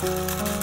Música